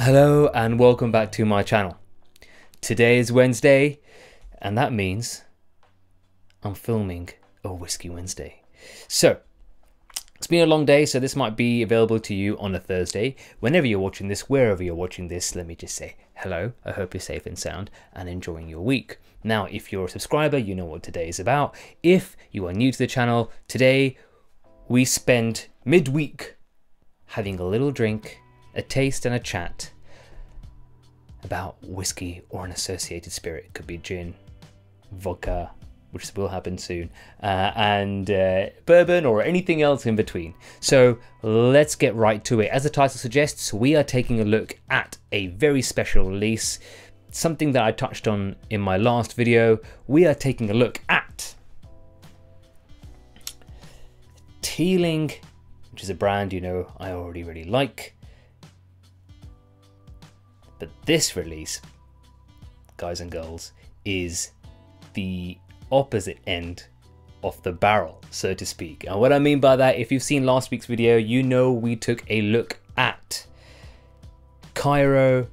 Hello and welcome back to my channel. Today is Wednesday and that means I'm filming a Whiskey Wednesday. So, it's been a long day, so this might be available to you on a Thursday. Whenever you're watching this, wherever you're watching this, let me just say hello. I hope you're safe and sound and enjoying your week. Now, if you're a subscriber, you know what today is about. If you are new to the channel, today we spend midweek having a little drink, a taste, and a chat about whiskey or an associated spirit. It could be gin, vodka, which will happen soon, uh, and uh, bourbon or anything else in between. So let's get right to it. As the title suggests, we are taking a look at a very special release, something that I touched on in my last video. We are taking a look at Teeling, which is a brand you know I already really like. But this release, guys and girls, is the opposite end of the barrel, so to speak. And what I mean by that, if you've seen last week's video, you know we took a look at Kyro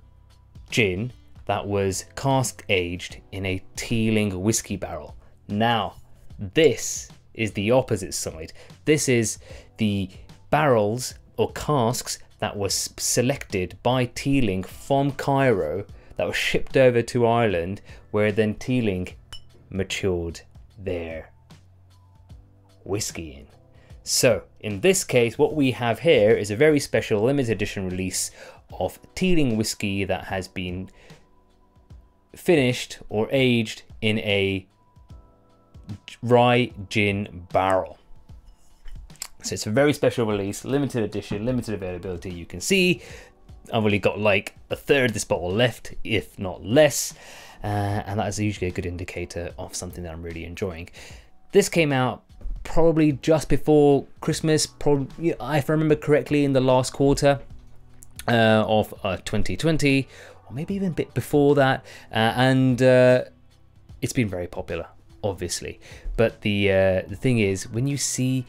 gin that was cask aged in a Teeling whiskey barrel. Now, this is the opposite side. This is the barrels or casks that was selected by Teeling from Kyro that was shipped over to Ireland, where then Teeling matured their whiskey in. So, in this case, what we have here is a very special limited edition release of Teeling whiskey that has been finished or aged in a rye gin barrel. So it's a very special release, limited edition, limited availability. You can see I've only got like a third of this bottle left, if not less. Uh, and that is usually a good indicator of something that I'm really enjoying. This came out probably just before Christmas, probably, if I remember correctly, in the last quarter uh, of uh, 2020, or maybe even a bit before that. Uh, and uh, it's been very popular, obviously. But the uh, the thing is, when you see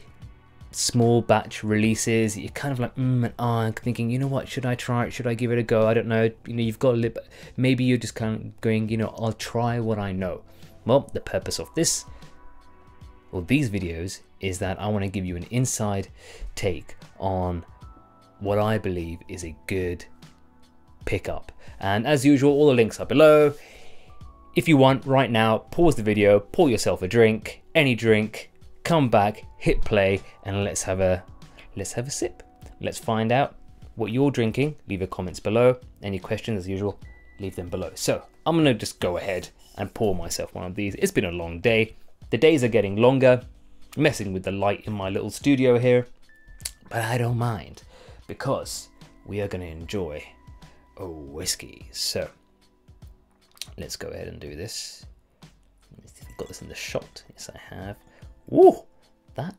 small batch releases, you're kind of like, mm and ah, thinking, you know what, should I try it? Should I give it a go? I don't know. You know, you've got a little, maybe you're just kind of going, you know, I'll try what I know. Well, the purpose of this, or these videos, is that I want to give you an inside take on what I believe is a good pickup. And as usual, all the links are below. If you want, right now, pause the video, pour yourself a drink, any drink, come back, hit play, and let's have a let's have a sip. Let's find out what you're drinking. Leave your comments below. Any questions, as usual, leave them below. So I'm gonna just go ahead and pour myself one of these. It's been a long day. The days are getting longer. Messing with the light in my little studio here, but I don't mind because we are gonna enjoy a whiskey. So let's go ahead and do this. I've got this in the shot. Yes, I have. Whoa, that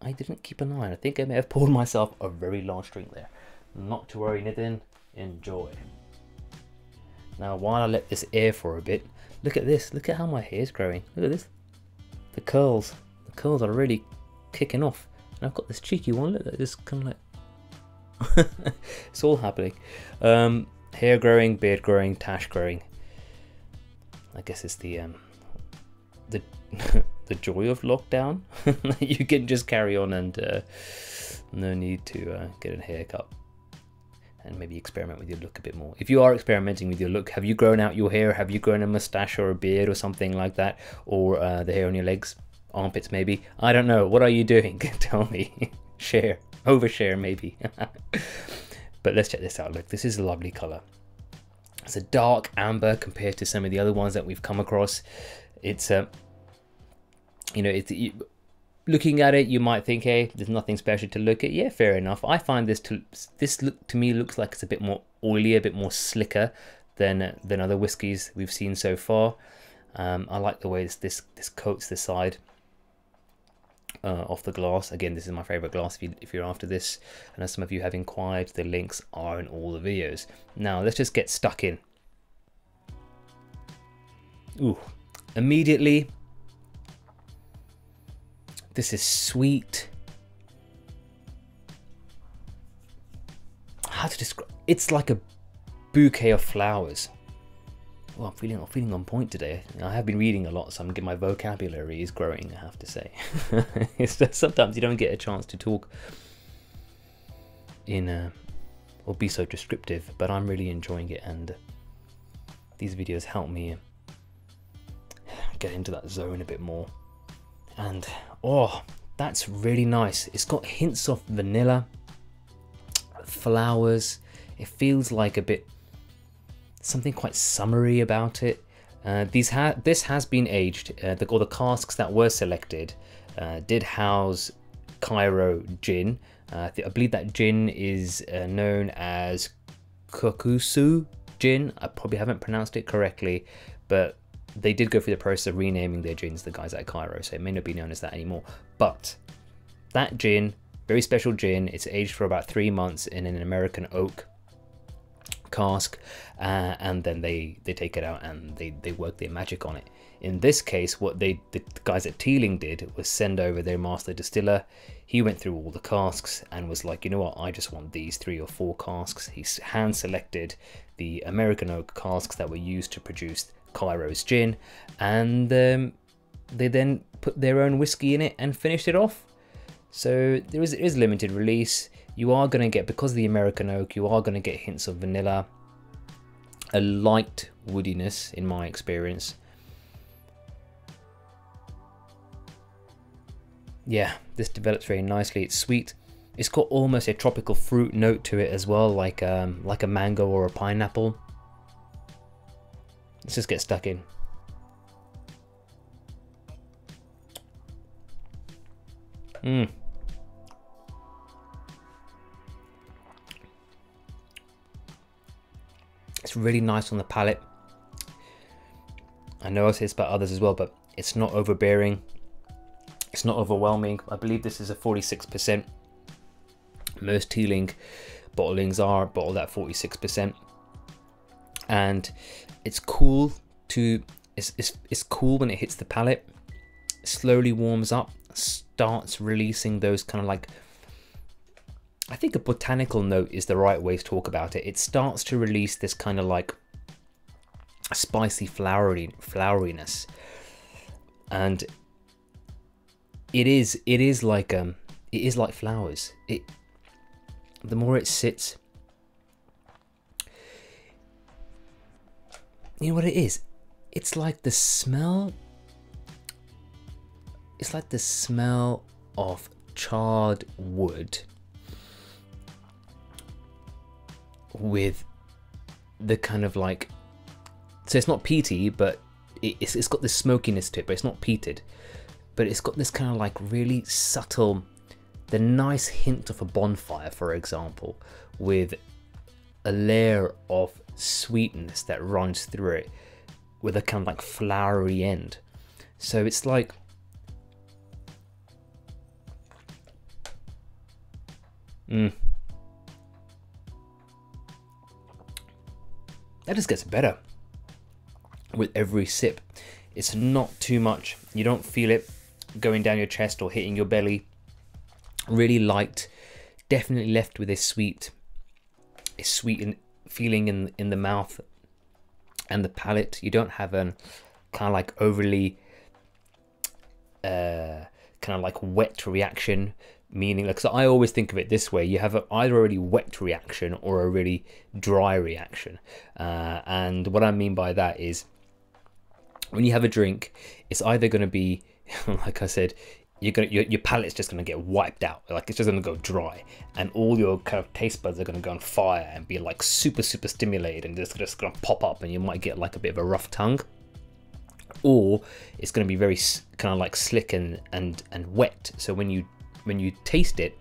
I didn't keep an eye on. I think I may have poured myself a very large drink there. Not to worry, Nitin. Enjoy. Now, while I let this air for a bit, look at this. Look at how my hair's growing. Look at this. The curls. The curls are really kicking off. And I've got this cheeky one. Look, at this kind of like. it's all happening. Um, hair growing, beard growing, tash growing. I guess it's the um, the the joy of lockdown. you can just carry on and uh, no need to uh, get a haircut and maybe experiment with your look a bit more. If you are experimenting with your look, have you grown out your hair? Have you grown a mustache or a beard or something like that? Or uh, the hair on your legs, armpits maybe? I don't know. What are you doing? Tell me. share. Overshare maybe. but let's check this out. Look, this is a lovely color. It's a dark amber compared to some of the other ones that we've come across. It's a uh, you know, it's you, looking at it, you might think, hey, there's nothing special to look at. Yeah, fair enough. I find this to this look to me looks like it's a bit more oily, a bit more slicker than than other whiskies we've seen so far. Um, I like the way this this, this coats the side uh, of the glass. Again, this is my favorite glass if, you, if you're after this. And as some of you have inquired, the links are in all the videos. Now, let's just get stuck in. Ooh, immediately this is sweet. How to describe? It's like a bouquet of flowers. Well, I'm feeling I'm feeling on point today. I have been reading a lot, so I'm getting my vocabulary is growing. I have to say, sometimes you don't get a chance to talk in a, or be so descriptive. But I'm really enjoying it, and these videos help me get into that zone a bit more. And oh, that's really nice. It's got hints of vanilla, flowers. It feels like a bit something quite summery about it. Uh, these ha this has been aged. Uh, the, or the casks that were selected uh, did house Kyro gin. Uh, I believe that gin is uh, known as Koskue gin. I probably haven't pronounced it correctly, but they did go through the process of renaming their gins, the guys at Kyro, so it may not be known as that anymore. But that gin, very special gin, it's aged for about three months in an American oak cask, uh, and then they they take it out and they they work their magic on it. In this case, what they the guys at Teeling did was send over their master distiller. He went through all the casks and was like, you know what, I just want these three or four casks. He hand selected the American oak casks that were used to produce Kyro's gin, and um, they then put their own whiskey in it and finished it off. So there is, limited release. You are going to get, because of the American oak, you are going to get hints of vanilla, a light woodiness in my experience. Yeah, this develops very nicely. It's sweet. It's got almost a tropical fruit note to it as well, like um, like a mango or a pineapple. Let's just get stuck in. Mmm. It's really nice on the palate. I know I say this about others as well, but it's not overbearing. It's not overwhelming. I believe this is a 46%. Most Teeling bottlings are bottled at 46% and it's cool to it's, it's, it's cool when it hits the palate slowly warms up starts releasing those kind of like I think a botanical note is the right way to talk about it. It starts to release this kind of like spicy flowery floweriness. And it is it is like um it is like flowers. It the more it sits you know what it is? It's like the smell. It's like the smell of charred wood with the kind of like. So it's not peaty, but it's, it's got this smokiness to it, but it's not peated. But it's got this kind of like really subtle, the nice hint of a bonfire, for example, with a layer of sweetness that runs through it with a kind of like flowery end. So it's like Mm. That just gets better with every sip. It's not too much. You don't feel it going down your chest or hitting your belly. Really light. Definitely left with a sweet, a sweet feeling in in the mouth and the palate. You don't have an kind of like overly uh, kind of like wet reaction, meaning like so I always think of it this way: you have a, either a really wet reaction or a really dry reaction. Uh, and what I mean by that is when you have a drink, it's either going to be like I said, you're gonna your, your palate's just gonna get wiped out. Like it's just gonna go dry. And all your kind of taste buds are gonna go on fire and be like super super stimulated and just, just gonna pop up and you might get like a bit of a rough tongue. Or it's gonna be very kind of like slick and and and wet. So when you when you taste it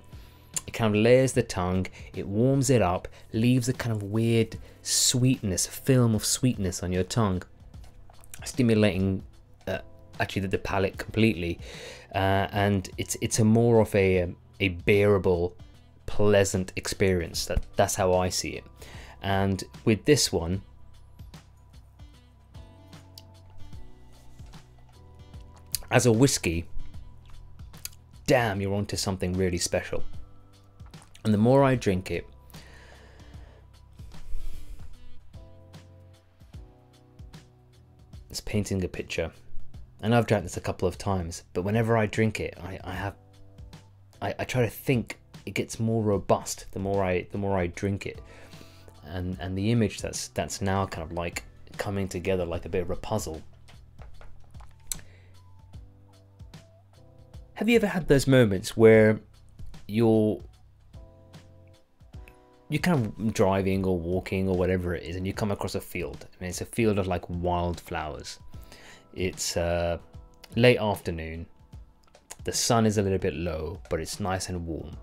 it kind of layers the tongue it warms it up leaves a kind of weird sweetness a film of sweetness on your tongue stimulating actually the, the palette completely, uh, and it's it's a more of a um, a bearable, pleasant experience. That that's how I see it. And with this one, as a whiskey, damn, you're onto something really special. And the more I drink it, it's painting a picture and I've drank this a couple of times, but whenever I drink it, I, I have, I, I try to think it gets more robust the more I the more I drink it, and and the image that's that's now kind of like coming together like a bit of a puzzle. Have you ever had those moments where you're you're kind of driving or walking or whatever it is, and you come across a field. Mean, it's a field of like wildflowers. It's uh, late afternoon. The sun is a little bit low, but it's nice and warm.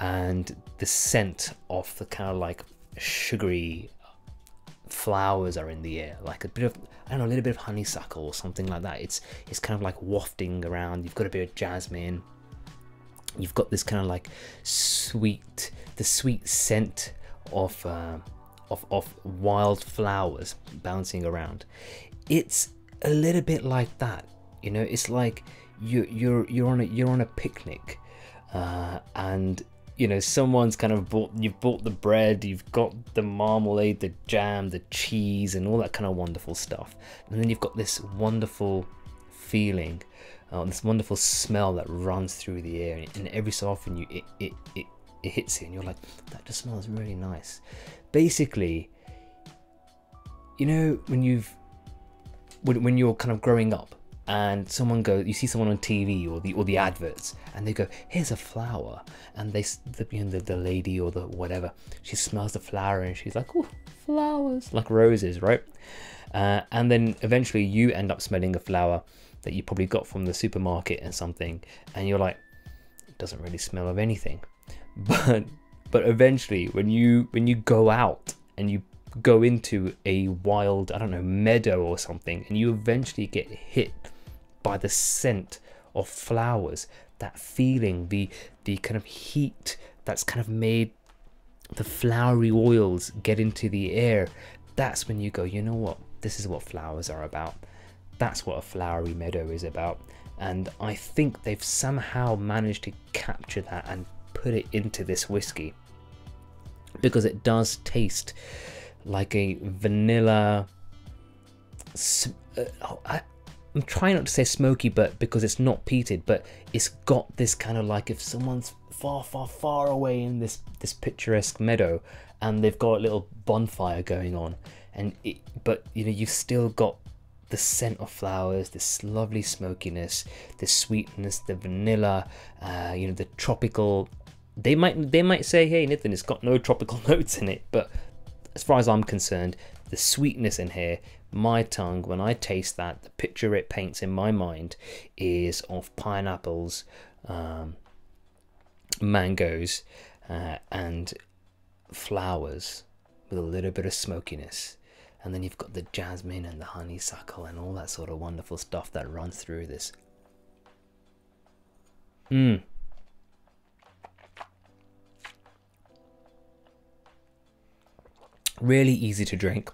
And the scent of the kind of like sugary flowers are in the air, like a bit of I don't know, a little bit of honeysuckle or something like that. It's it's kind of like wafting around. You've got a bit of jasmine. You've got this kind of like sweet the sweet scent of uh, of of wild flowers bouncing around. It's a little bit like that, you know. It's like you you're you're on a you're on a picnic, uh, and you know someone's kind of bought you've bought the bread you've got the marmalade the jam the cheese and all that kind of wonderful stuff and then you've got this wonderful feeling uh, this wonderful smell that runs through the air and every so often you it, it, it it hits you and you're like that just smells really nice basically you know when you've when, when you're kind of growing up and someone goes you see someone on tv or the or the adverts and they go here's a flower. And they the, you know, the, the lady or the whatever she smells the flower and she's like oh flowers like roses right? Uh, and then eventually you end up smelling a flower that you probably got from the supermarket and something and you're like it doesn't really smell of anything. But but eventually when you when you go out and you go into a wild i don't know meadow or something and you eventually get hit by the scent of flowers. That feeling the the kind of heat that's kind of made the flowery oils get into the air that's when you go you know what? This is what flowers are about. That's what a flowery meadow is about. And i think they've somehow managed to capture that and put it into this whiskey because it does taste like a vanilla. Uh, oh, I, I'm trying not to say smoky, but because it's not peated, but it's got this kind of like if someone's far, far, far away in this this picturesque meadow, and they've got a little bonfire going on, and it, but you know you've still got the scent of flowers, this lovely smokiness, the sweetness, the vanilla, uh, you know the tropical they might they might say, hey, Nitin, it's got no tropical notes in it, but as far as I'm concerned, the sweetness in here, my tongue, when I taste that, the picture it paints in my mind is of pineapples, um, mangoes, uh, and flowers with a little bit of smokiness. And then you've got the jasmine and the honeysuckle and all that sort of wonderful stuff that runs through this. Mmm. Really easy to drink.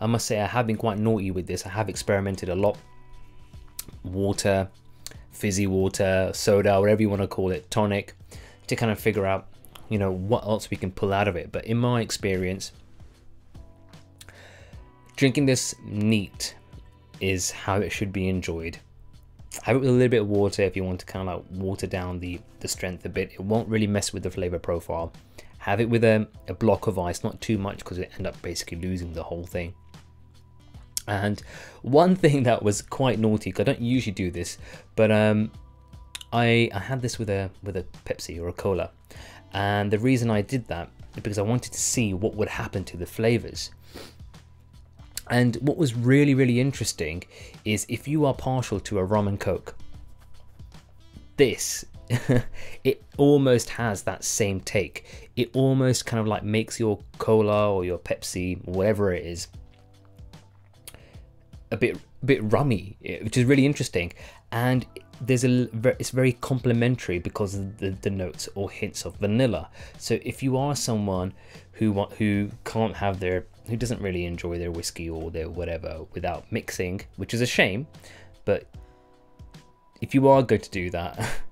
I must say I have been quite naughty with this. I have experimented a lot. Water, fizzy water, soda, whatever you want to call it, tonic, to kind of figure out, you know, what else we can pull out of it. But in my experience, drinking this neat is how it should be enjoyed. Have it with a little bit of water if you want to kind of like water down the, the strength a bit. It won't really mess with the flavor profile. Have it with a, a block of ice, not too much because it end up basically losing the whole thing. And one thing that was quite naughty, I don't usually do this, but um, I, I had this with a with a Pepsi or a cola, and the reason I did that is because I wanted to see what would happen to the flavors. And what was really really interesting is if you are partial to a rum and coke, this it almost has that same take. It almost kind of like makes your cola or your Pepsi, whatever it is, a bit a bit rummy, eh, which is really interesting. And there's a it's very complementary because of the, the notes or hints of vanilla. So if you are someone who want who can't have their who doesn't really enjoy their whiskey or their whatever without mixing, which is a shame, but if you are going to do that,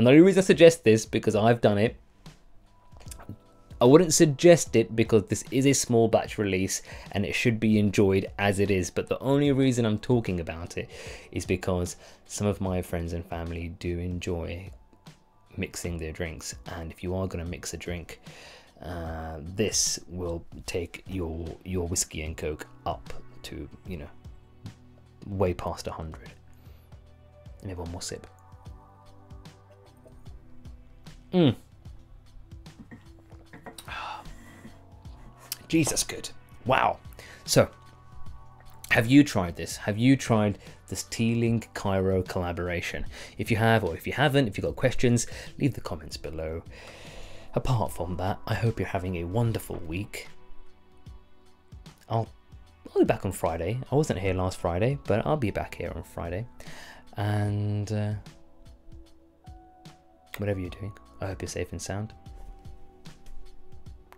And the only reason I suggest this because I've done it. I wouldn't suggest it because this is a small batch release and it should be enjoyed as it is. But the only reason I'm talking about it is because some of my friends and family do enjoy mixing their drinks. And if you are going to mix a drink, uh, this will take your your whiskey and coke up to you know way past 100 and everyone will sip mm. jesus good. Wow. So have you tried this? Have you tried this Teeling Kyro collaboration? If you have or if you haven't if you've got questions leave the comments below. Apart from that i hope you're having a wonderful week. I'll I'll be back on Friday. I wasn't here last Friday, but I'll be back here on Friday. And uh, whatever you're doing, I hope you're safe and sound.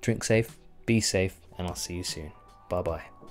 Drink safe, be safe, and I'll see you soon. Bye bye.